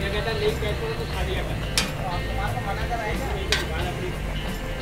कहता नहीं कैसे तो खा लिया कर तो आप मना कराएगा